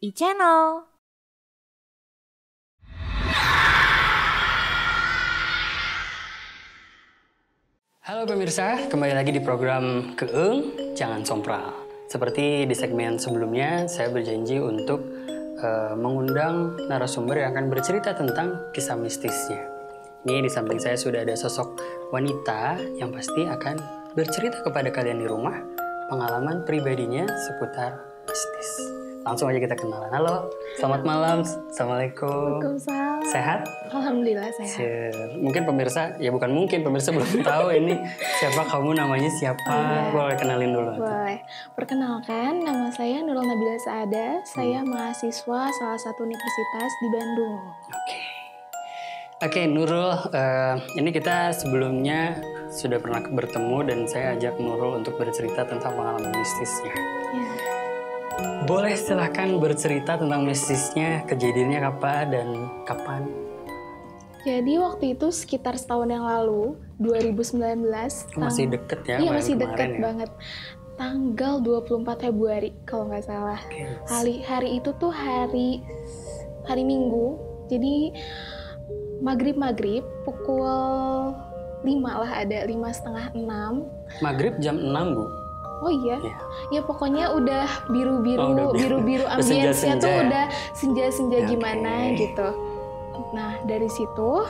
e-channel. Halo pemirsa, kembali lagi di program Keeng Jangan Sompral. Seperti di segmen sebelumnya, saya berjanji untuk eh, mengundang narasumber yang akan bercerita tentang kisah mistisnya. Ini di samping saya sudah ada sosok wanita yang pasti akan bercerita kepada kalian di rumah pengalaman pribadinya seputar mistis. Langsung aja kita kenalan. Halo, selamat malam. Assalamualaikum. Waalaikumsalam. Sehat? Alhamdulillah sehat. Siap. Mungkin pemirsa, ya bukan mungkin pemirsa belum tahu ini siapa kamu namanya siapa. Boleh kenalin dulu. Boleh. Perkenalkan, nama saya Nurul Nabila Saada. Saya mahasiswa salah satu universitas di Bandung. Oke. Oke Nurul, eh, ini kita sebelumnya sudah pernah bertemu dan saya ajak Nurul untuk bercerita tentang pengalaman mistisnya. Ya. Boleh silahkan bercerita tentang mistisnya, kejadiannya kapan dan kapan? Jadi waktu itu sekitar setahun yang lalu, 2019. Oh, masih tang- deket ya? Iya masih deket ya? banget. Tanggal 24 Februari kalau nggak salah. Oke. Hari hari itu tuh hari hari Minggu. Jadi maghrib maghrib pukul 5 lah ada lima setengah enam. Maghrib jam 6 bu. Oh iya, Iya. ya pokoknya udah biru-biru, Oh, biru-biru senja-senja tuh ya? udah senja-senja Ya, gimana gitu. Nah dari situ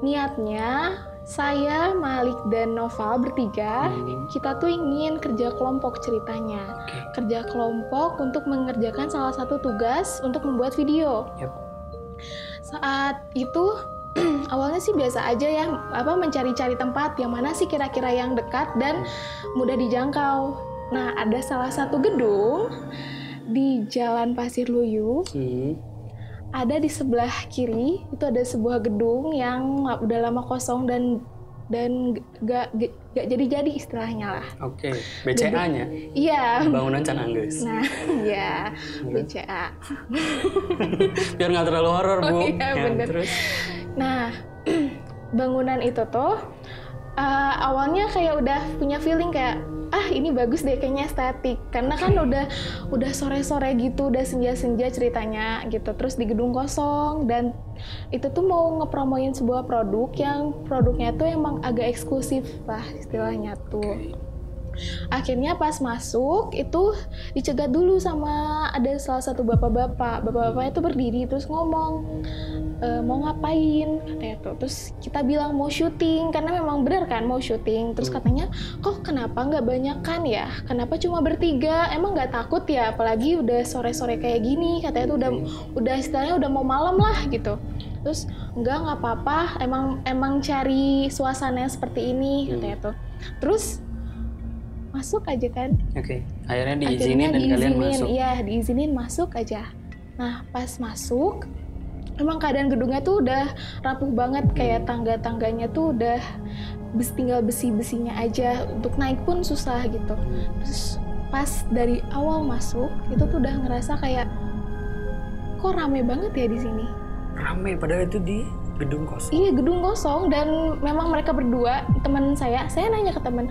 niatnya saya, Malik dan Noval bertiga Hmm. kita tuh ingin kerja kelompok ceritanya. Oke. Kerja kelompok untuk mengerjakan salah satu tugas untuk membuat video. Yap. Saat itu awalnya sih biasa aja ya, apa mencari-cari tempat yang mana sih kira-kira yang dekat dan mudah dijangkau. Nah, ada salah satu gedung di Jalan Pasir Luyu, Hmm. ada di sebelah kiri itu ada sebuah gedung yang udah lama kosong dan dan gak, gak, gak jadi-jadi istilahnya lah. Oke. BCA-nya Iya. bangunan Can Angges. Nah, iya, BCA. Biar nggak terlalu horor bu. Oh, iya, Ya, bener. Terus. Nah, bangunan itu tuh uh, awalnya kayak udah punya feeling kayak ah ini bagus deh kayaknya estetik. Karena kan udah udah sore-sore gitu udah senja-senja ceritanya gitu. Terus di gedung kosong dan itu tuh mau ngepromoin sebuah produk yang produknya tuh emang agak eksklusif lah istilahnya tuh akhirnya pas masuk itu dicegat dulu sama ada salah satu bapak-bapak. Bapak-bapak itu berdiri terus ngomong "E, mau ngapain? Katanya tuh. Terus kita bilang mau syuting. Karena memang benar kan mau syuting. Terus katanya kok kenapa nggak banyak kan ya? Kenapa cuma bertiga? Emang nggak takut ya? Apalagi udah sore-sore kayak gini. Katanya tuh udah udah istilahnya udah mau malam lah gitu. Terus enggak nggak apa-apa. Emang emang cari suasana yang seperti ini. Hmm. katanya tuh. Terus masuk aja kan Oke. Akhirnya diizinin dan kalian masuk. iya diizinin masuk aja nah pas masuk emang keadaan gedungnya tuh udah rapuh banget kayak tangga-tangganya tuh udah bes tinggal besi-besinya aja untuk naik pun susah gitu terus pas dari awal masuk itu tuh udah ngerasa kayak kok rame banget ya di sini Rame padahal itu di gedung kosong. Iya gedung kosong dan memang mereka berdua teman saya. Saya nanya ke teman,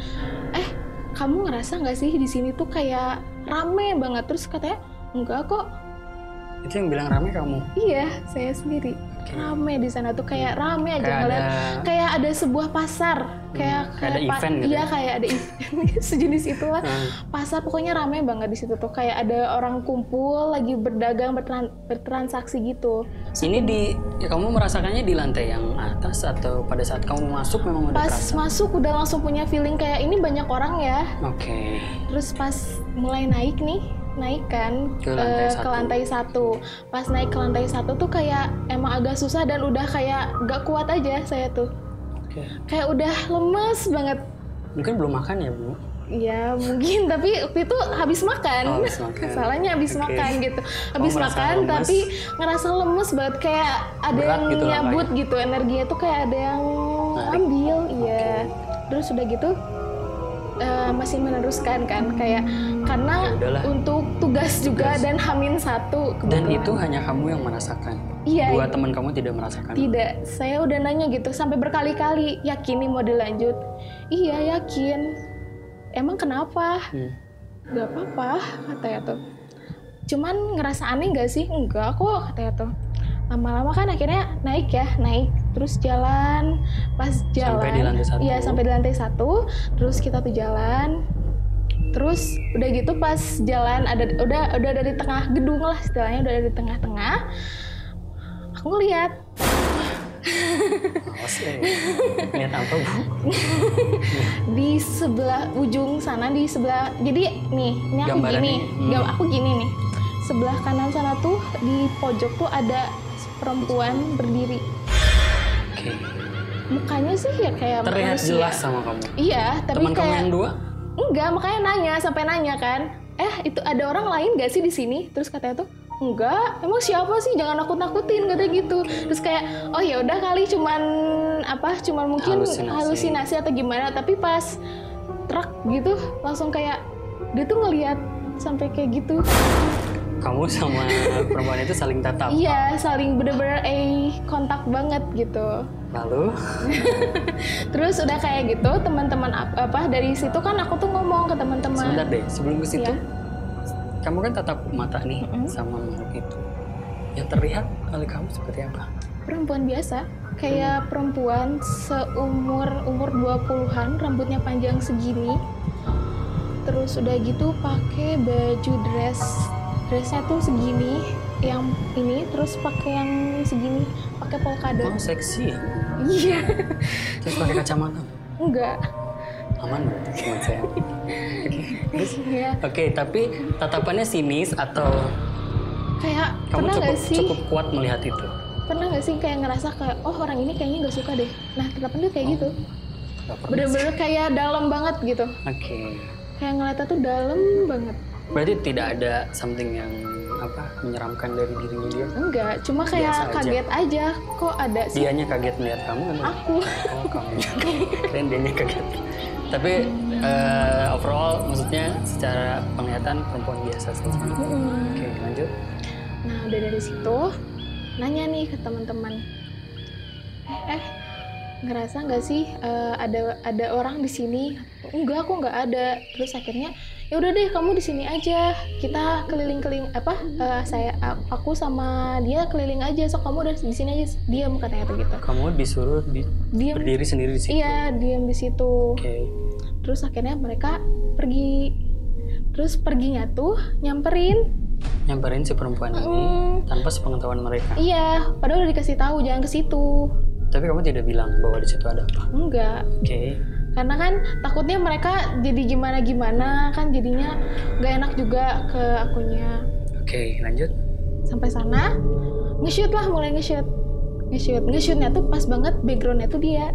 kamu ngerasa nggak sih di sini tuh kayak rame banget terus katanya enggak kok. Itu yang bilang rame kamu. Iya saya sendiri. Rame di sana tuh kayak rame aja Kayak ngeliat ada- kayak ada sebuah pasar kayak Hmm, kayak ada pa- event gitu Iya ya? kayak ada event sejenis itulah. Hmm. Pasar pokoknya rame banget di situ tuh kayak ada orang kumpul lagi berdagang bertran- bertransaksi gitu. Ini di ya kamu merasakannya di lantai yang atas atau pada saat kamu masuk memang udah Pas terasa? masuk udah langsung punya feeling kayak ini banyak orang ya. Oke. Terus pas mulai naik nih, naik kan Ke lantai eh, satu. ke lantai satu. Pas naik ke lantai satu tuh kayak emang agak susah dan udah kayak gak kuat aja saya tuh. Oke. Kayak udah lemes banget. Mungkin belum makan ya bu? Ya mungkin tapi waktu itu habis makan. Oh, habis makan. Salahnya habis Oke. makan gitu. Habis merasa makan lemes? tapi ngerasa lemes banget kayak ada Berat yang gitu nyabut gitu energinya tuh kayak ada yang Narik. ambil iya. Terus udah gitu eh, masih meneruskan kan kayak karena Ya untuk tugas juga Tugas. dan hamin satu Dan kebetulan. itu hanya kamu yang merasakan. Iya, Dua teman kamu tidak merasakan. tidak, saya udah nanya gitu sampai berkali-kali, yakin nih mau dilanjut? Iya yakin. Emang kenapa? Hmm. Gak apa-apa, katanya tuh. cuman ngerasa aneh nggak sih enggak kok katanya tuh lama-lama kan akhirnya naik ya naik terus jalan pas jalan Sampai di lantai satu. iya sampai di lantai satu terus kita tuh jalan terus udah gitu pas jalan ada udah udah dari tengah gedung lah istilahnya udah dari tengah-tengah aku ngeliat Awas eh. Lihat apa bu? di sebelah ujung sana di sebelah jadi nih ini aku Gambaran gini nih, hmm. aku gini nih sebelah kanan sana tuh di pojok tuh ada perempuan berdiri Oke. mukanya sih ya kayak Terlihat manusia. jelas sama kamu. iya tapi Teman kamu kayak yang dua? enggak makanya nanya sampai nanya kan eh itu ada orang lain gak sih di sini terus katanya tuh enggak emang siapa sih jangan nakut nakutin katanya gitu terus kayak oh ya udah kali cuman apa cuman mungkin Halusinasi. halusinasi. atau gimana tapi pas truk gitu langsung kayak dia tuh ngelihat sampai kayak gitu Kamu sama perempuan itu saling tatap. iya saling bener-bener eh kontak banget gitu Lalu terus udah kayak gitu teman-teman ap- apa dari situ kan aku tuh ngomong ke teman-teman sebentar deh, sebelum ke situ, Iya. kamu kan tatap mata nih Mm-mm. sama makhluk itu. Yang terlihat oleh kamu seperti apa? perempuan biasa kayak perempuan seumur umur 20-an rambutnya panjang segini terus udah gitu pakai baju dress dressnya tuh segini yang ini terus pakai yang segini pakai polkadot Oh seksi ya? iya Terus pakai kacamata? enggak Aman berarti cuma saya. Oke. Iya. Oke, tapi tatapannya sinis atau kayak kamu pernah cukup sih cukup kuat melihat itu? pernah nggak sih kayak ngerasa kayak oh orang ini kayaknya nggak suka deh nah tetapan dia kayak gitu Gak pernah. bener-bener kayak dalam banget gitu Oke. kayak ngeliatnya tuh dalam banget Berarti tidak ada something yang apa menyeramkan dari dirinya dia? Enggak, cuma kayak aja. kaget aja. Kok ada sih Dianya kaget melihat kamu kan? aku? Oh kamu. Keren dianya kaget. Tapi eh, overall maksudnya secara penglihatan perempuan biasa saja. Mm-mm. Oke lanjut. Nah, udah dari situ nanya nih ke teman-teman. Eh, eh, ngerasa nggak sih eh, ada ada orang di sini? Enggak, aku nggak ada. Terus akhirnya ya udah deh kamu di sini aja. Kita keliling-keliling apa? eh, saya aku sama dia keliling aja. So kamu udah di sini aja diam katanya tuh gitu. Kamu disuruh di, Diam. berdiri sendiri di situ. Iya, diam di situ. Oke. Terus akhirnya mereka pergi. Terus perginya tuh nyamperin. Nyamperin si perempuan ini Mm, tanpa sepengetahuan mereka. iya, padahal udah dikasih tahu jangan ke situ. Tapi kamu tidak bilang bahwa di situ ada apa. Enggak, Oke. Karena kan takutnya mereka jadi gimana-gimana kan jadinya nggak enak juga ke akunya. Oke lanjut. Sampai sana nge-shoot lah mulai nge-shoot. Nge-shoot, nge-shootnya tuh pas banget backgroundnya tuh dia.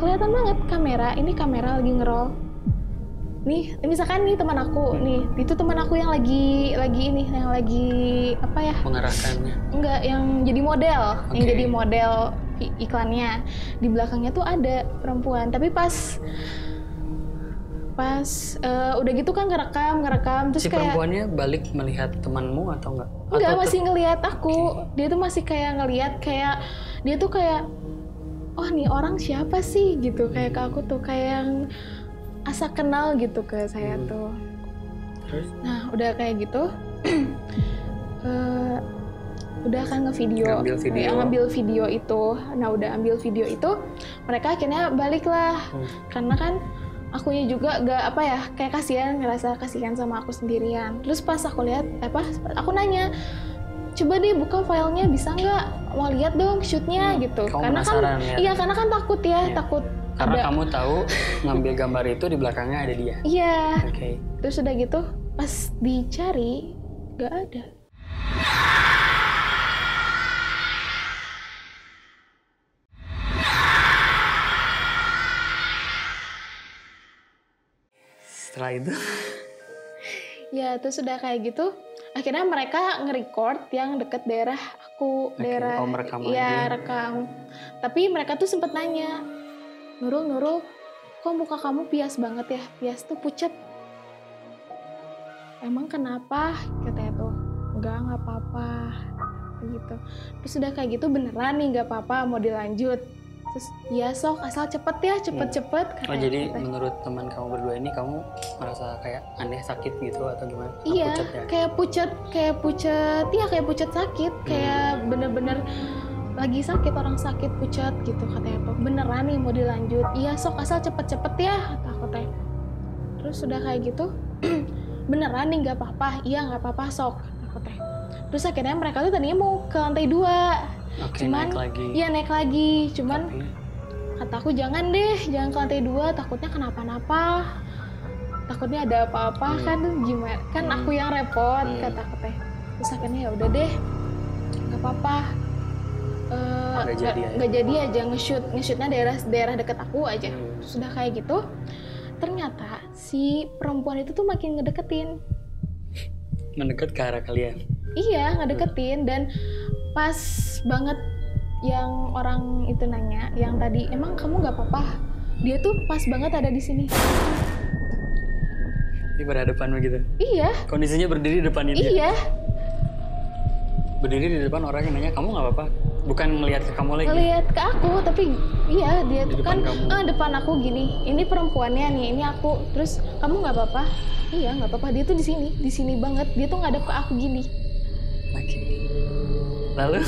Kelihatan banget kamera, ini kamera lagi ngerol. Nih, misalkan nih teman aku, nih itu teman aku yang lagi lagi ini, yang lagi apa ya? Mengarahkannya. Enggak, yang jadi model, yang Oke. jadi model iklannya. Di belakangnya tuh ada perempuan, tapi pas pas eh, udah gitu kan ngerekam, ngerekam terus Si kayak perempuannya balik melihat temanmu atau enggak? enggak Atau masih ngelihat aku. Dia tuh masih kayak ngelihat kayak dia tuh kayak oh nih orang siapa sih gitu kayak ke aku tuh kayak yang asa kenal gitu ke saya Hmm. tuh. Terus? Nah, udah kayak gitu. eh, udah kan ngevideo, Ngambil video. Ya, ngambil video itu. Nah, udah ambil video itu, mereka akhirnya balik lah. Hmm. Karena kan akunya juga gak apa ya, kayak kasihan ngerasa kasihan sama aku sendirian. Terus pas aku lihat, eh, apa? Aku nanya, coba deh buka filenya bisa nggak? Mau lihat dong shootnya gitu. Hmm. Kamu karena kan, ya? iya karena kan takut ya, Iya. takut Karena ada. kamu tahu ngambil gambar itu di belakangnya ada dia. Iya. Oke. Terus udah gitu, pas dicari gak ada. Setelah itu, Ya, terus udah kayak gitu, akhirnya mereka nge-record yang deket daerah aku, Oke, daerah oh, merekam Iya, aja. rekam. Tapi mereka tuh sempet nanya, Nurul, Nurul, kok muka kamu pias banget ya? Pias tuh pucet. Emang kenapa? Katanya tuh, enggak, nggak apa-apa. Gitu. Terus udah kayak gitu beneran nih nggak apa-apa, mau dilanjut. Terus ya sok asal cepet ya cepet-cepet Oh katanya. jadi teh. menurut teman kamu berdua ini kamu merasa kayak aneh sakit gitu atau gimana? Iya, pucat ya? kayak pucat, kayak pucat, iya kayak pucat sakit, kayak bener-bener lagi sakit orang sakit pucat gitu katanya. Tuh beneran nih mau dilanjut? Iya sok asal cepet-cepet ya kata aku teh. Terus udah kayak gitu beneran nih nggak apa-apa iya nggak apa-apa sok kata aku teh. Terus akhirnya mereka tuh tadinya mau ke lantai dua Oke cuman naik lagi. iya naik lagi cuman Tapi, kata aku jangan deh jangan ke lantai dua takutnya kenapa-napa takutnya ada apa-apa Hmm. kan gimana kan Hmm. aku yang repot Hmm. kata aku teh terus akhirnya ya udah deh nggak apa-apa Eh, Nggak jadi aja. nggak jadi aja nge-shoot nge-shootnya daerah daerah deket aku aja Hmm. sudah kayak gitu ternyata si perempuan itu tuh makin ngedeketin mendekat ke arah kalian. Iya, ngedeketin dan pas banget yang orang itu nanya, yang tadi emang kamu nggak apa-apa. Dia tuh pas banget ada di sini. Ini berhadapan begitu. Iya, Kondisinya berdiri di depan dia. iya, Berdiri di depan orang yang nanya kamu nggak apa-apa. Bukan ngelihat ke kamu lagi. ngelihat ke aku, tapi iya dia Di tuh depan kan kamu. eh, depan aku gini. Ini perempuannya nih, ini aku. Terus kamu nggak apa-apa? Iya, nggak apa-apa. Dia tuh di sini, di sini banget. Dia tuh ngadep ke aku gini. Oke. Lalu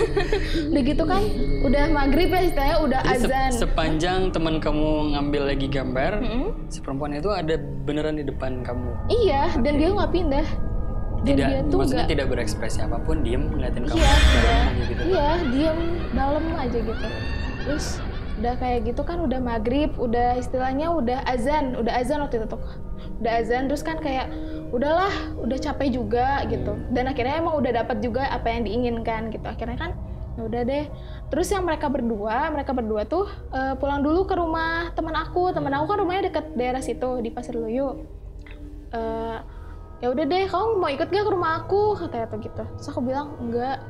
Udah gitu kan, udah maghrib ya istilahnya, udah jadi se- azan. sepanjang teman kamu ngambil lagi gambar, Mm-mm. si perempuan itu ada beneran di depan kamu. Iya, dan dia nggak pindah. Dan Tidak, dia tuh maksudnya nggak tidak berekspresi apa pun, diem ngeliatin kamu. Iya, iya. gitu. Iya, diem dalam aja gitu. Terus udah kayak gitu kan udah maghrib, udah istilahnya udah azan, udah azan waktu itu tuh. Udah azan terus kan kayak udahlah, udah capek juga gitu. Dan akhirnya emang udah dapat juga apa yang diinginkan gitu. Akhirnya kan ya udah deh. Terus yang mereka berdua, mereka berdua tuh eh, pulang dulu ke rumah teman aku. Teman aku kan rumahnya deket daerah situ di Pasir Luyu. Eh, ya udah deh, kamu mau ikut gak ke rumah aku? Katanya tuh gitu. Terus aku bilang enggak.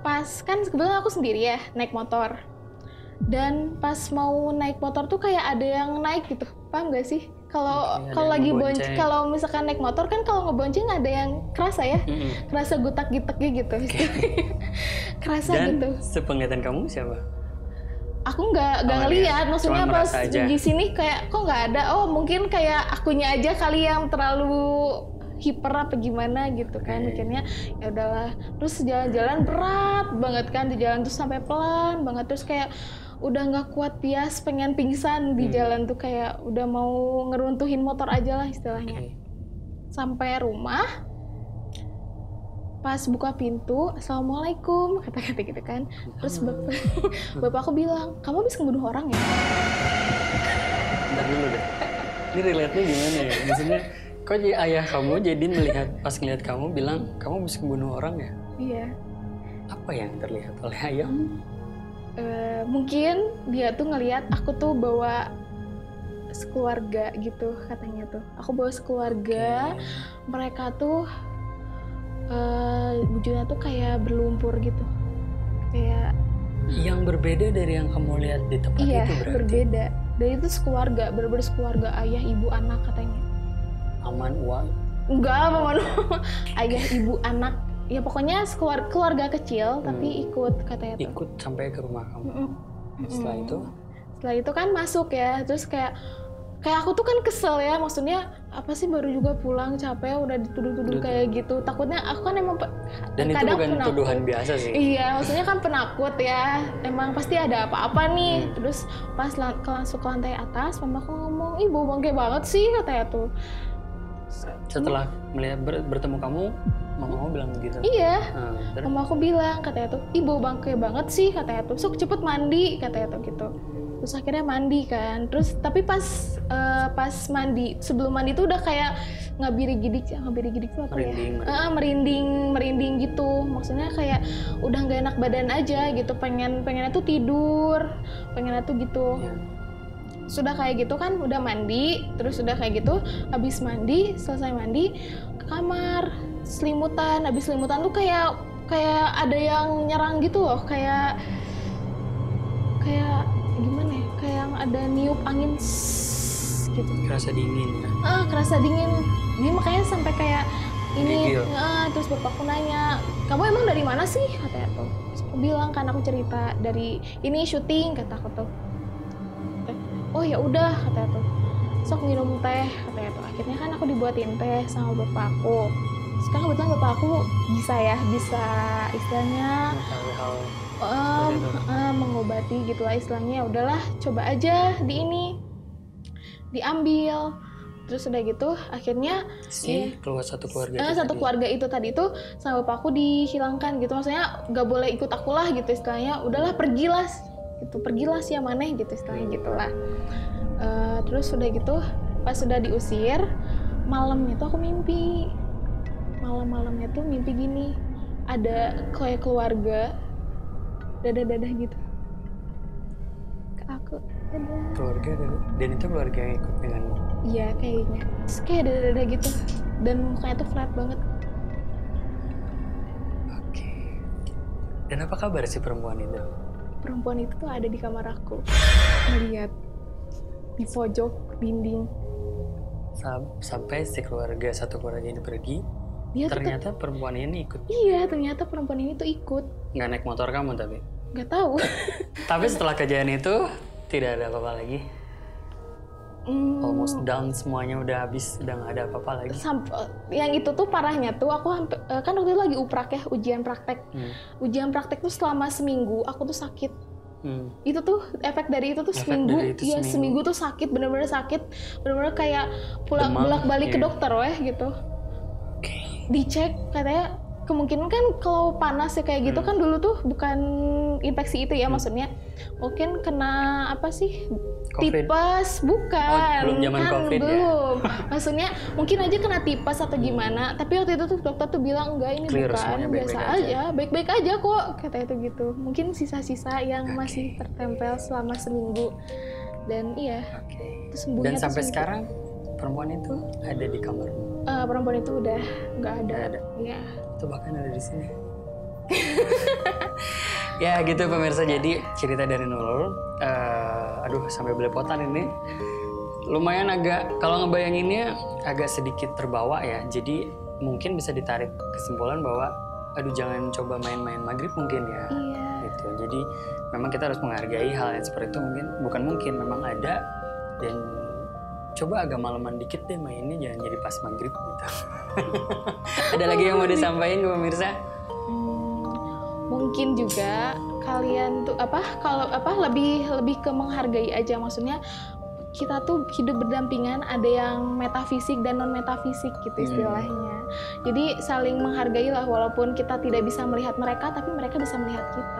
Pas kan kebetulan aku sendiri ya naik motor. Dan pas mau naik motor tuh kayak ada yang naik gitu paham gak sih? Kalau ada kalau lagi bonceng kalau misalkan naik motor kan kalau ngebonceng ada yang kerasa ya? Mm-mm. kerasa gutak giteknya gitu kerasa Dan gitu. sepenglihatan kamu siapa? aku nggak nggak Oh, ngeliat. iya. maksudnya Cuman pas di sini kayak kok nggak ada? Oh mungkin kayak akunya aja kali yang terlalu hiper apa gimana gitu kan mikirnya ya udahlah terus jalan-jalan berat banget kan di jalan tuh sampai pelan banget terus kayak udah nggak kuat pias pengen pingsan di Hmm. jalan tuh kayak udah mau ngeruntuhin motor aja lah istilahnya Oke. sampai rumah pas buka pintu assalamualaikum kata-kata gitu kan terus bapak bapak aku bilang kamu bisa ngebunuh orang ya Bentar dulu deh. Ini relate-nya gimana ya? Maksudnya, kok jadi ayah kamu jadi melihat pas ngeliat kamu bilang kamu bisa membunuh orang ya? iya. Apa yang terlihat oleh ayahmu? Eh, mungkin dia tuh ngelihat aku tuh bawa sekeluarga gitu katanya tuh. Aku bawa sekeluarga. Mereka tuh wujudnya tuh kayak berlumpur gitu. Kayak Yang berbeda dari yang kamu lihat di tempat iya itu berarti? berbeda. Dan itu sekeluarga bener-bener sekeluarga ayah ibu anak katanya aman uang. enggak paman ayah ibu anak ya pokoknya sekeluarga keluarga kecil tapi ikut katanya tuh Ikut sampai ke rumah kamu. Mm-mm. Setelah Mm-mm. itu, setelah itu kan masuk ya terus kayak kayak aku tuh kan kesel ya maksudnya apa sih baru juga pulang capek udah dituduh-tuduh kayak gitu takutnya aku kan emang dan itu kadang bukan penakut. tuduhan biasa sih. iya maksudnya kan penakut ya emang pasti ada apa-apa nih Hmm. terus pas langsung ke lantai atas mama aku ngomong ih bau bangke banget sih katanya tuh Setelah melihat ber- bertemu kamu, mamamu bilang begitu. iya. Nah, terus? mama aku bilang katanya tuh ih bau bangke banget sih katanya tuh. Sok cepet mandi katanya tuh gitu. Terus akhirnya mandi kan. Terus tapi pas eh, pas mandi sebelum mandi tuh udah kayak ngabiri gidik ngabiri gidik tuh apa ya? Merinding, merinding. Eh, merinding merinding gitu. Maksudnya kayak udah nggak enak badan aja gitu. Pengen pengennya tuh tidur pengennya tuh gitu. Ya. Sudah kayak gitu kan udah mandi terus udah kayak gitu habis mandi selesai mandi ke kamar selimutan habis selimutan tuh kayak kayak ada yang nyerang gitu loh kayak kayak gimana ya kayak ada niup angin sss gitu. Kerasa dingin ya. ah kerasa dingin. Dia makanya sampai kayak ini. "Nah," terus bapakku nanya kamu emang dari mana sih? Katanya tuh. Aku bilang kan aku cerita dari ini syuting kata aku tuh oh ya udah katanya tuh. Sok minum teh katanya tuh. Akhirnya kan aku dibuatin teh sama bapakku sekarang kebetulan bapak aku bisa ya bisa istilahnya itu. eh, mengobati gitu lah istilahnya. Ya udahlah coba aja di ini diambil. Terus udah gitu akhirnya si keluar satu keluarga eh, satu tadi. keluarga itu tadi itu sama bapakku dihilangkan gitu. Maksudnya nggak boleh ikut aku lah gitu istilahnya. Udahlah pergilah gitu. Pergilah sih yang maneh gitu istilahnya gitulah. Eh, terus udah gitu pas sudah diusir malamnya tuh aku mimpi. Malam-malamnya tuh mimpi gini ada kayak keluarga dadah-dadah gitu. Ke aku dadah. Keluarga dan, dan itu keluarga yang ikut denganmu iya kayaknya. Terus kayak dadah-dadah gitu. Dan mukanya tuh flat banget. Oke. Dan apa kabar si perempuan itu perempuan itu tuh ada di kamar aku. Melihat di pojok dinding. Sam- sampai si keluarga satu keluarga ini pergi dia ternyata perempuan ini ikut. Iya ternyata perempuan ini tuh ikut. Nggak naik motor kamu tapi? Nggak tahu. Tapi setelah kejadian itu tidak ada apa-apa lagi Hmm, almost down semuanya udah habis udah nggak ada apa-apa lagi samp- yang itu tuh parahnya tuh aku eh, kan waktu itu lagi uprak ya ujian praktek Hmm. ujian praktek tuh selama seminggu aku tuh sakit Hmm. itu tuh efek dari itu tuh Efek seminggu itu iya seminggu. seminggu tuh sakit bener-bener sakit bener-bener kayak pulang bolak balik ke iya. dokter weh gitu oke dicek katanya kemungkinan kan kalau panas ya kayak gitu Hmm. kan dulu tuh bukan infeksi itu ya maksudnya mungkin kena apa sih Covid. tipes bukan Oh, belum zaman kan Covid ya? belum maksudnya mungkin aja kena tipes atau gimana tapi waktu itu tuh dokter tuh bilang enggak ini Clear bukan semuanya, biasa baik-baik aja." aja baik-baik aja kok kata itu gitu mungkin sisa-sisa yang masih tertempel selama seminggu dan iya itu sembuhnya dan sampai seminggu. sekarang perempuan itu ada di kamarmu Eh, perempuan itu udah nggak ada, ada. Iya. atau bahkan ada di sini. Ya gitu pemirsa. Jadi cerita dari Nurul eh, aduh sampai belepotan ini. Lumayan agak kalau ngebayanginnya agak sedikit terbawa ya. Jadi mungkin bisa ditarik kesimpulan bahwa aduh jangan coba main-main maghrib mungkin ya. Iya. Gitu. Jadi memang kita harus menghargai hal yang seperti itu mungkin. Bukan mungkin memang ada. Dan coba agak malaman dikit deh mainnya jangan jadi pas maghrib gitu ada lagi yang mau disampaikan ke pemirsa? Hmm, mungkin juga kalian tuh apa kalau apa lebih lebih ke menghargai aja. Maksudnya kita tuh hidup berdampingan ada yang metafisik dan non metafisik gitu Hmm. istilahnya. Jadi saling menghargai lah walaupun kita tidak bisa melihat mereka tapi mereka bisa melihat kita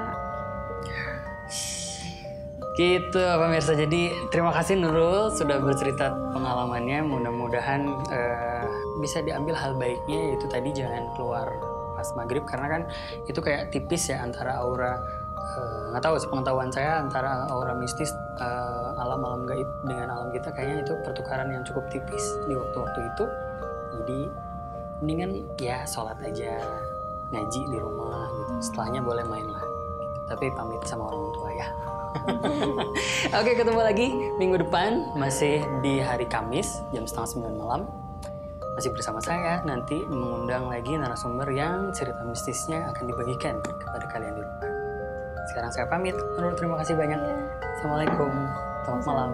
Gitu pemirsa, jadi terima kasih Nurul sudah bercerita pengalamannya. Mudah-mudahan eh, bisa diambil hal baiknya yaitu tadi jangan keluar pas maghrib karena kan itu kayak tipis ya antara aura eh, nggak tahu sepengetahuan saya antara aura mistis eh, alam alam gaib dengan alam kita kayaknya itu pertukaran yang cukup tipis di waktu-waktu itu. Jadi mendingan ya sholat aja ngaji di rumah gitu. Setelahnya boleh main lah. Tapi pamit sama orang tua ya. Oke, ketemu lagi minggu depan masih di hari Kamis jam setengah sembilan malam. Masih bersama saya nanti mengundang lagi narasumber yang cerita mistisnya akan dibagikan kepada kalian di rumah. Sekarang saya pamit. Terima kasih banyak. Assalamualaikum. Selamat malam.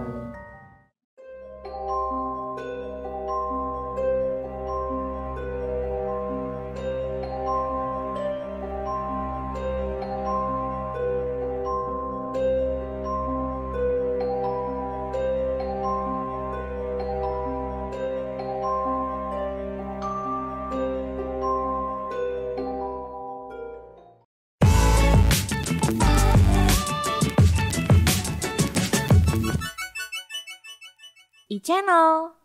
E-channel.